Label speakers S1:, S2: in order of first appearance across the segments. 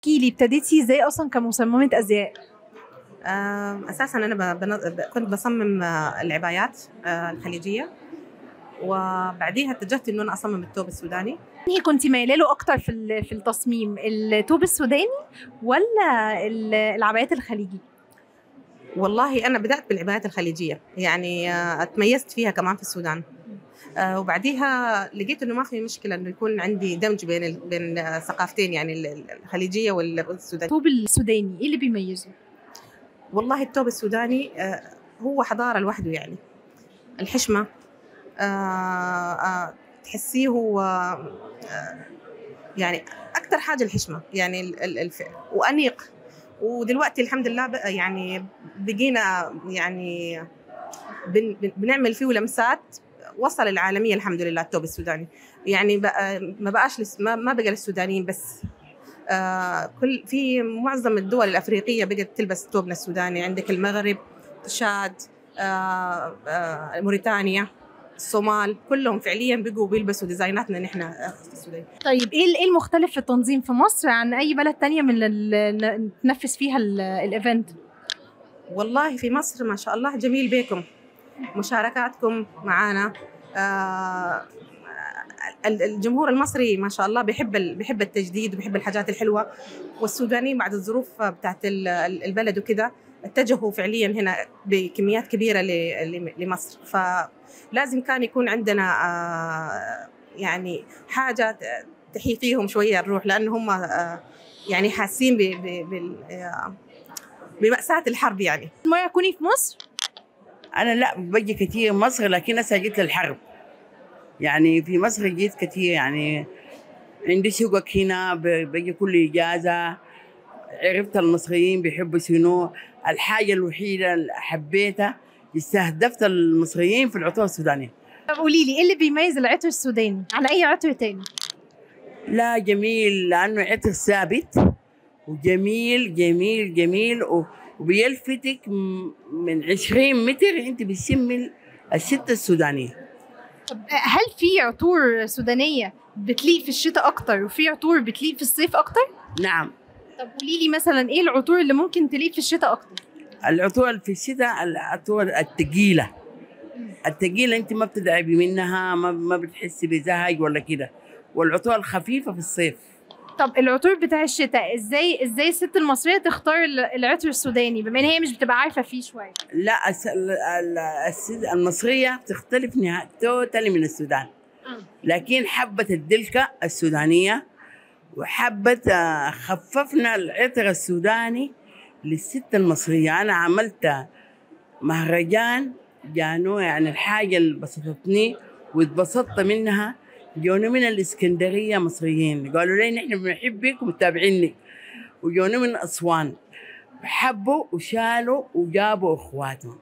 S1: احكي لي ابتديتي إزاي أصلا كمصممة أزياء؟
S2: آه، أساسا أنا كنت بصمم آه، العبايات آه، الخليجية وبعديها اتجهت إنه أنا أصمم الثوب السوداني.
S1: انهي كنت مايلة له أكتر في في التصميم التوب السوداني ولا ال- العبايات الخليجي
S2: والله أنا بدأت بالعبايات الخليجية يعني آه، اتميزت فيها كمان في السودان. آه، وبعديها لقيت إنه ما في مشكلة إنه يكون عندي دمج بين ال- بين آه، ثقافتين يعني ال- ال- الخليجية وال- والسودانيه
S1: التوب السوداني إيه اللي بيميزه؟
S2: والله الثوب السوداني آه، هو حضارة لوحده يعني. الحشمة آه، آه، تحسيه هو آه، يعني أكثر حاجة الحشمة يعني الف... وأنيق. ودلوقتي الحمد لله بقى يعني بقينا يعني بن... بن- بنعمل فيه لمسات وصل العالمية الحمد لله الثوب السوداني. يعني بقى ما بقاش لس... ما, بقى للسودانيين بس. آه كل في معظم الدول الأفريقية بقت تلبس ثوبنا السوداني. عندك المغرب تشاد آه آه موريتانيا الصومال كلهم فعليا بقوا بيلبسوا ديزايناتنا نحن آه، في السودان.
S1: طيب إيه ال- إيه المختلف في التنظيم في مصر عن أي بلد تانية من اللي نتنفذ فيها ال- ال event
S2: والله في مصر ما شاء الله جميل بكم مشاركاتكم معنا آه ال- الجمهور المصري ما شاء الله بيحب بيحب التجديد وبيحب الحاجات الحلوة. والسودانيين بعد الظروف بتاعت ال- ال- البلد وكده اتجهوا فعليا هنا بكميات كبيرة لمصر. فلازم كان يكون عندنا آه يعني حاجة تحيي فيهم شوية الروح لأن هم آه يعني حاسين بمأساة الحرب يعني.
S1: مرة كوني في مصر
S3: أنا لا بجي كثير مصر لكن هسه جيت للحرب. يعني في مصر جيت كثير يعني عندي شقق هنا بجي كل إجازة. عرفت المصريين بيحبوا شنو الحاجة الوحيدة اللي حبيتها استهدفت المصريين في العطور السودانية.
S1: طب قولي لي إيه اللي بيميز العطر السوداني؟ على أي عطر تاني؟
S3: لا جميل لأنه عطر ثابت وجميل جميل جميل و- وبيلفتك من 20 متر انت بتشمي الستة السودانية.
S1: طب هل في عطور سودانية بتليق في الشتاء أكتر وفي عطور بتليق في الصيف أكتر؟
S3: نعم.
S1: طب قولي لي مثلا إيه العطور اللي ممكن تليق في الشتاء أكتر؟
S3: العطور في الشتاء العطور الثقيلة الثقيلة انت ما بتتعبي منها ما, ما بتحسي بزهق ولا كده. والعطور الخفيفة في الصيف.
S1: طب العطور بتاع الشتاء إزاي إزاي الست المصرية تختار ال- العطر السوداني؟ بما إن هي مش بتبقى عارفة فيه شوية.
S3: لا الس- ال- ال- الس- المصرية بتختلف نها- توتالي من السودان. لكن حبت الدلكة السودانية وحبت آه، خففنا العطر السوداني للست المصرية. أنا عملت مهرجان جانو يعني الحاجة اللي بسطتني واتبسطت منها. جونا من الإسكندرية مصريين. قالوا لي نحن بنحبك ومتابعينك وجونا من أسوان. حبوا وشالوا وجابوا إخواتهم.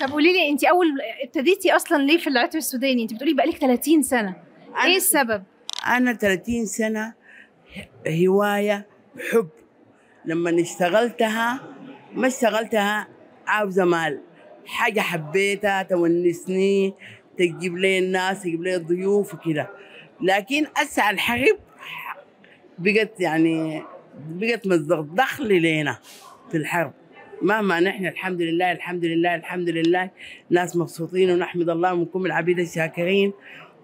S1: طب قولي لي انت أول ابتديتي أصلا ليه في العطر السوداني؟ انت بتقولي بقالك 30 سنة. إيه السبب؟
S3: أنا 30 سنة هواية حب. لما اشتغلتها ما اشتغلتها عاوزة مال. حاجة حبيتها تونسني. تجيب لي الناس تجيب لي الضيوف وكده. لكن أسعى الحرب بقت يعني بقت مصدر دخل لنا في الحرب. مهما نحن الحمد لله الحمد لله الحمد لله. ناس مبسوطين ونحمد الله ونكون العبيد الشاكرين.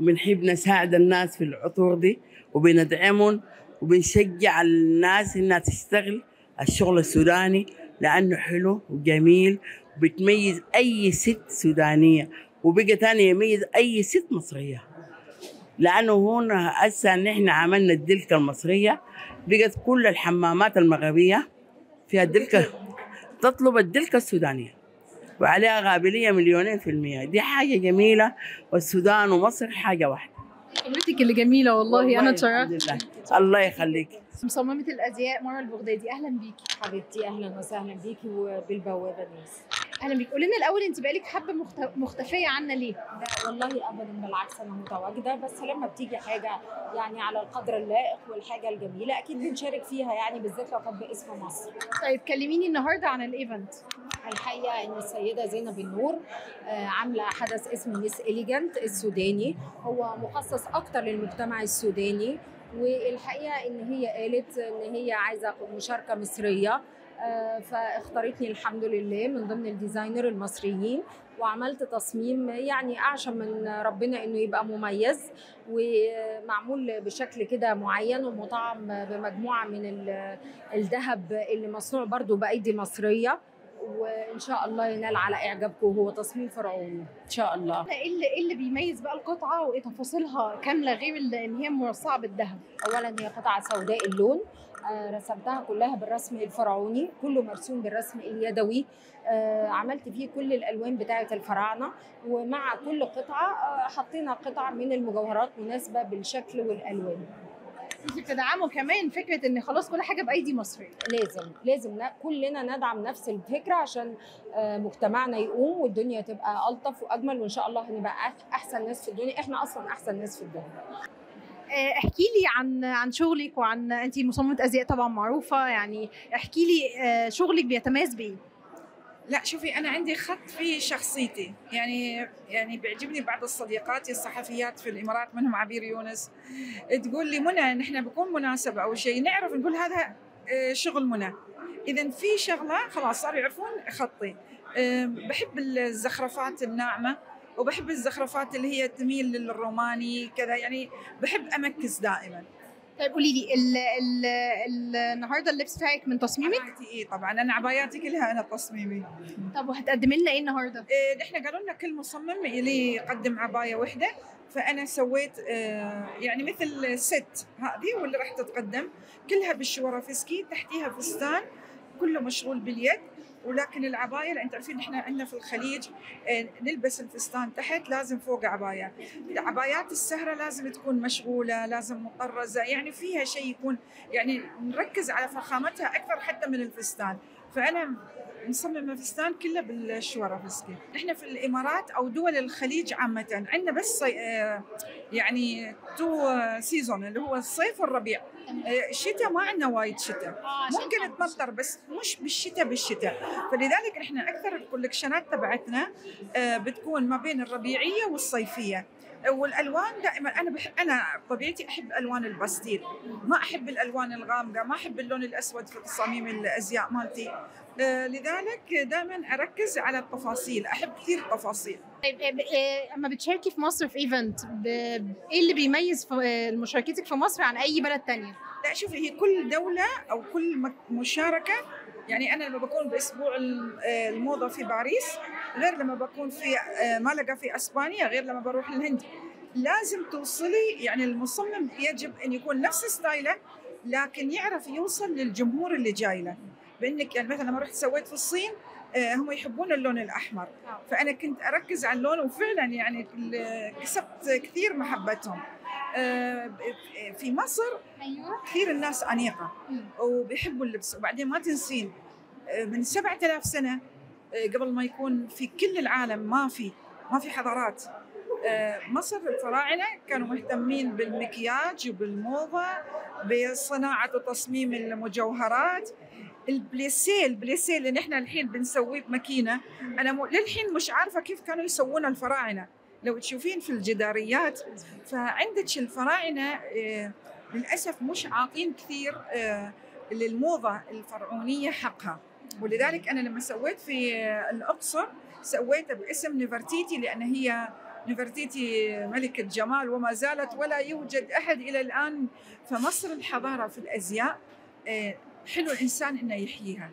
S3: وبنحب نساعد الناس في العطور دي وبندعمهم وبنشجع الناس إنها تشتغل الشغل السوداني لأنه حلو وجميل. وبتميز أي ست سودانية. وبقى تاني يميز أي ست مصرية. لأنه هنا هسه نحن عملنا الدلكه المصرية بقت كل الحمامات المغربية فيها الدلكه تطلب الدلكه السودانية وعليها قابليه مليونين في المية. دي حاجة جميلة والسودان ومصر حاجة واحدة.
S1: خبرتك اللي جميلة والله أنا اتشرفت
S3: الحمد لله. الله يخليك.
S1: مصممة الأزياء مروة البغدادي. أهلا بيكي.
S4: حبيبتي أهلا وسهلا بيكي وبالبوابة ناس
S1: أهلا بيكي قولي لنا الأول أنت بقالك حبة مخت- مختفية عنا ليه؟
S4: لا والله ابدا بالعكس أنا متواجدة بس لما بتيجي حاجة يعني على القدر اللائق والحاجة الجميلة أكيد بنشارك فيها يعني بالذات لو كانت باسم مصر.
S1: طيب كلميني النهارده عن ال
S4: event الحقيقة إن السيدة زينب النور آه، عاملة حدث اسمه Miss Elegant السوداني. هو مخصص أكتر للمجتمع السوداني والحقيقة إن هي قالت إن هي عايزة مشاركة مصرية. فاختارتني الحمد لله من ضمن الديزاينر المصريين وعملت تصميم يعني أعشم من ربنا إنه يبقى مميز ومعمول بشكل كده معين ومطعم بمجموعة من ال- الذهب اللي مصنوع برضو بأيدي مصرية وإن شاء الله ينال على إعجابكم هو تصميم فرعوني. إن شاء الله.
S1: إيه اللي إيه اللي بيميز بقى القطعة وإيه تفاصيلها كاملة غير إن هي مرصعه بالذهب
S4: اولا هي قطعة سوداء اللون آه، رسمتها كلها بالرسم الفرعوني كله مرسوم بالرسم اليدوي. آه، عملت فيه كل الألوان بتاعة الفراعنة. ومع كل قطعة آه، حطينا قطع من المجوهرات مناسبة بالشكل والألوان.
S1: انت بتدعموا كمان فكرة إن خلاص كل حاجة بأيدي مصرية.
S4: لازم لازم كلنا ندعم نفس الفكرة عشان آه، مجتمعنا يقوم والدنيا تبقى ألطف وأجمل. وإن شاء الله هنبقى أحسن ناس في الدنيا. إحنا أصلا أحسن ناس في الدنيا.
S1: آه، احكي لي عن عن شغلك وعن انت مصممة أزياء طبعا معروفة يعني احكي لي آه، شغلك بيتميز بايه
S5: لا شوفي أنا عندي خط في شخصيتي. يعني يعني بيعجبني بعض الصديقات الصحفيات في الإمارات منهم عبير يونس. تقول لي منى نحن بكون مناسبة أو شيء نعرف نقول هذا آه، شغل منى. اذا في شغلة خلاص صاروا يعرفون خطي. آه، بحب الزخرفات الناعمة. وبحب الزخرفات اللي هي تميل للروماني كذا يعني بحب أ mix دائما.
S1: طيب قولي لي ال ال ال النهارده اللبس بتاعك من تصميمك؟
S5: إيه طبعا أنا عباياتي كلها أنا تصميمي.
S1: طب وهتقدمي لنا إيه النهارده؟
S5: إيه، نحن قالوا لنا كل مصمم اللي يقدم عباية واحدة فأنا سويت آه، يعني مثل ست هذه واللي راح تتقدم. كلها بالشوارفسكي تحتيها فستان كله مشغول باليد. ولكن العباية لأن تعرفين إحنا عندنا في الخليج آه، نلبس الفستان تحت لازم فوق عباية. عبايات السهرة لازم تكون مشغولة لازم مطرزه يعني فيها شيء يكون يعني نركز على فخامتها أكثر حتى من الفستان. فأنا نصمم فستان كله بالشوارفسكي نحن في الإمارات أو دول الخليج عامة عندنا بس. آه، يعني two season اللي هو الصيف والربيع. الشتاء ما عندنا وايد شتاء. ممكن تمطر بس مش بالشتاء بالشتاء. فلذلك إحنا أكثر ال collection ات تبعتنا آه، بتكون ما بين الربيعية والصيفية. والألوان دائما أنا بحب أنا طبيعتي أحب ألوان الباستيل. ما أحب الألوان الغامقة ما أحب اللون الأسود في تصاميم الأزياء مالتي. آه، لذلك دائما أركز على التفاصيل أحب كثير التفاصيل.
S1: طيب آه، آه، أما بتشاركي في مصر في event ب- إيه اللي بيميز في- آه، مشاركتك في مصر عن أي بلد تانية؟
S5: لا شوفي هي كل دولة أو كل مشاركة يعني أنا لما بكون آه، الموضة في باريس غير لما بكون في آه، مالاغا في أسبانيا غير لما بروح الهند. لازم توصلي يعني المصمم يجب أن يكون نفس ستايله لكن يعرف يوصل للجمهور اللي جاي له بأنك يعني مثلا لما رحت سويت في الصين آه، هم يحبون اللون الأحمر. فأنا كنت أركز على اللون وفعلا يعني كسبت كثير محبتهم. آه، في مصر
S1: أيوه.
S5: كثير الناس
S1: مم.
S5: وبيحبوا اللبس. وبعدين ما تنسين آه، من 7000 سنة آه، قبل ما يكون في كل العالم ما في ما في حضارات. آه، مصر الفراعنة كانوا مهتمين بالمكياج وبالموضة بصناعة وتصميم المجوهرات. البليسيه البليسيه اللي نحن الحين بنسويه بماكينة. أنا مو للحين مش عارفة كيف كانوا يسوون الفراعنة. لو تشوفين في الجداريات فعندك الفراعنة آه، للأسف مش عاطين كثير آه، للموضة الفرعونية حقها. ولذلك أنا لما سويت في آه، الأقصر سويتها باسم نفرتيتي لأن هي نفرتيتي ملكة جمال وما زالت ولا يوجد أحد إلى الآن فمصر الحضارة في الأزياء. حلو الإنسان إنه يحييها.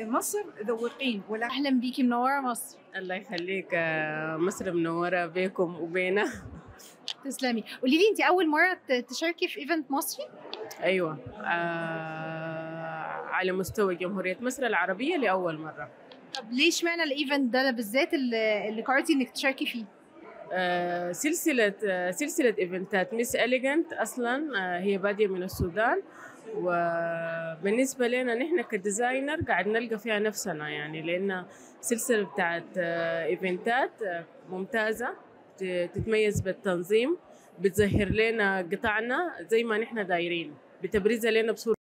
S5: مصر ذوقين ولا
S1: أهلا بيكي منوره مصر.
S6: الله يخليك آه، مصر منورة بيكم وبينا
S1: تسلمي. قولي لي انت أول مرة تشاركي في event مصري؟
S6: أيوة. آه على مستوى جمهورية مصر العربية لأول مرة.
S1: طب ليه اشمعنى ال event ده؟ بالذات اللي, اللي قررتي إنك تشاركي فيه.
S6: آه سلسلة آه سلسلة event ات. Miss Elegant أصلا آه هي بادية من السودان. وبالنسبة لنا نحن ك designer قاعد نلقى فيها نفسنا يعني لأن سلسلة بتاعت آه event ات آه ممتازة تتميز بالتنظيم بتظهر لنا قطعنا زي ما نحن دايرين بتبرزها لنا بصورة